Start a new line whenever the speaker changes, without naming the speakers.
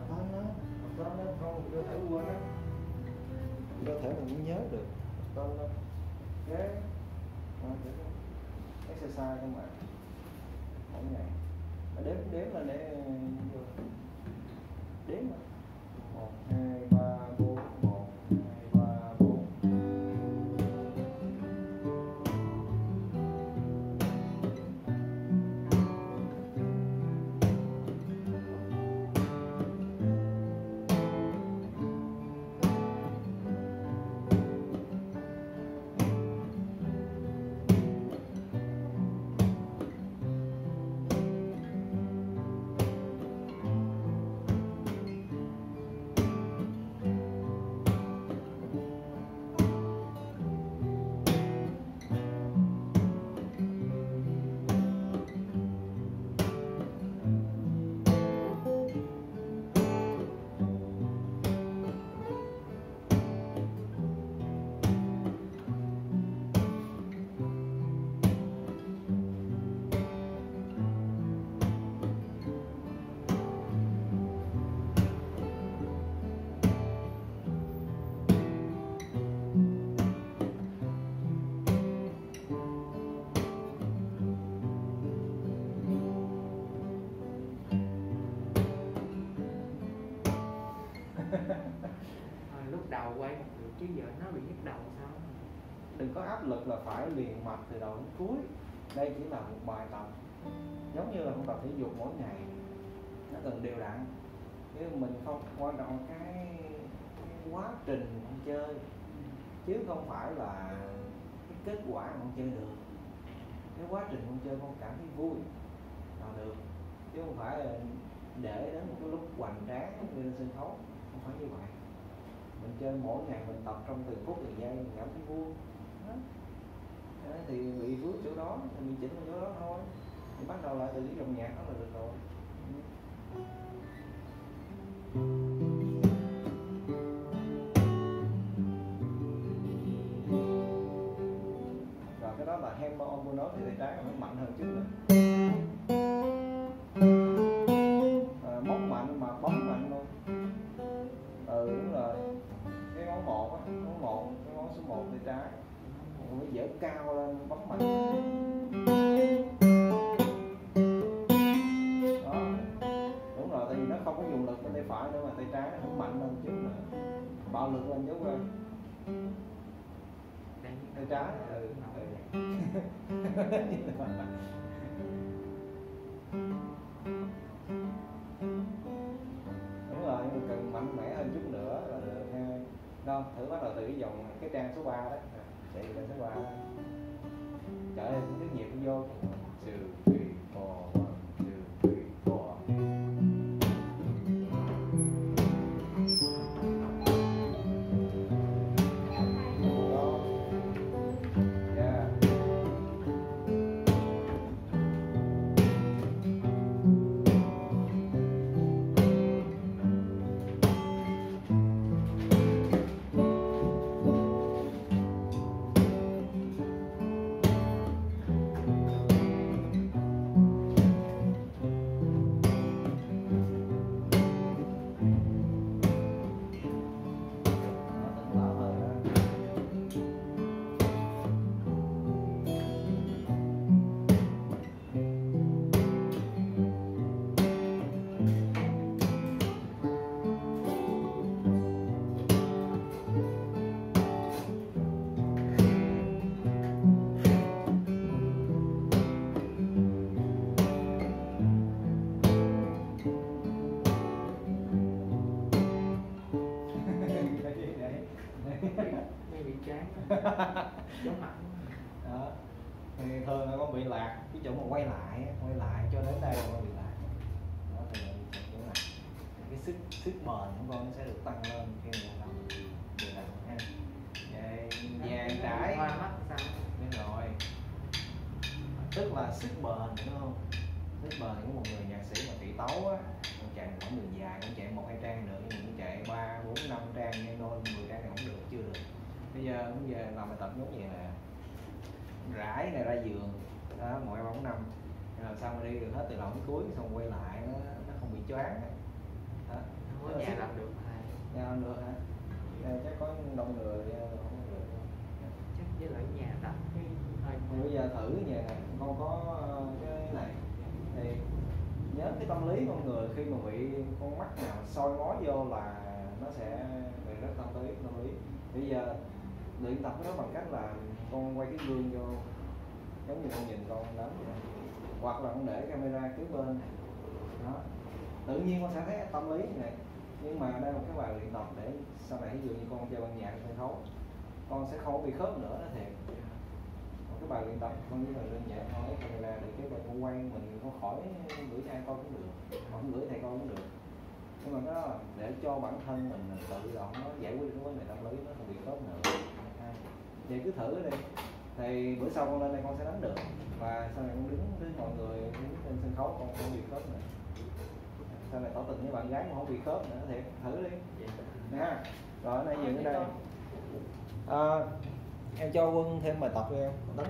đặt tên nó đặt nó không cơ thể quên á cơ thể mình mới nhớ được đặt nó cái đó, để exercise không ạ mỗi ngày Mà đếm đếm là để đếm mà một hai
à, lúc đầu quay một được chứ giờ nó bị nhức đầu sao?
Đừng có áp lực là phải liền mạch từ đầu đến cuối. Đây chỉ là một bài tập giống như là một tập thể dục mỗi ngày. Nó cần đều đặn. Chứ mình không quan trọng cái, cái quá trình mình chơi. Chứ không phải là cái kết quả mình chơi được. Cái quá trình mình chơi con cảm thấy vui là được. Chứ không phải là để đến một cái lúc hoành tráng lên sân khấu không phải như vậy. Mình chơi mỗi ngày mình tập trong từng phút từng giây, mình cảm thấy vui. Đó. Thì bị vướng chỗ đó, thì mình chỉnh chỗ đó thôi. Thì bắt đầu lại từ cái dòng nhạc đó là được rồi. Rồi tay trái ừ, ừ. đúng rồi nhưng cần mạnh mẽ hơn chút nữa là được ha. Đâu thử bắt đầu từ cái dòng cái trang số 3 đó. À, chạy trang số 3 trở lên cái nhịp vô. Two three four
mặt
đó. Thì thường là con bị lạc cái chỗ mà quay lại quay lại cho đến đây là con bị lạc. Đó thì là bị chỗ này. Cái sức sức bền của con nó sẽ được tăng lên khi mà làm đều đặn ha Vậy, vàng trải
Hoa mắt sao?
Đúng rồi. Tức là sức bền đúng không? Sức bền của một người nhạc sĩ mà tỷ tấu á con chạy quãng đường dài con chạy một hai trang nữa nhưng con chạy ba bốn năm bây giờ bây giờ làm bài tập giống như là rải này ra giường. Đó mỗi bốn năm. Làm sao mà đi được hết từ đầu đến cuối xong quay lại nó, nó không bị choáng. Hả
không có nhà làm được
nhà làm được hả? Nhà chắc có đông người ờ, không được
chắc với lại nhà đất cái
bây giờ thử vậy này con có ờ, cái này. Thì nhớ cái tâm lý con người khi mà bị con mắt nào soi mói vô là nó sẽ bị rất tâm lý tâm lý. Bây giờ luyện tập nó bằng cách là con quay cái gương vô, giống như con nhìn con đánh vậy. Hoặc là con để camera kế bên. Đó. Tự nhiên con sẽ thấy tâm lý này. Nhưng mà đây là một cái bài luyện tập để sau này ví dụ như con chơi ban nhạc sân khấu con sẽ không bị khớp nữa nó thiệt một cái bài luyện tập con chỉ là đơn giản thôi lấy camera để cái bài con quay, mình con khỏi gửi ai coi cũng được không gửi thầy coi cũng được. Nhưng mà cái đó là để cho bản thân mình tự động nó giải quyết cái vấn đề tâm lý, nó không bị khớp nữa vậy cứ thử đi. Thì bữa sau con lên đây con sẽ đánh được. Và sau này con đứng với mọi người đứng trên sân khấu con không bị khớp nữa. Sau này tỏ tình với bạn gái cũng không bị khớp nữa thiệt thử đi. Nha. Rồi ở đây dừng ở đây. à, em cho quân thêm bài tập cho em. Đánh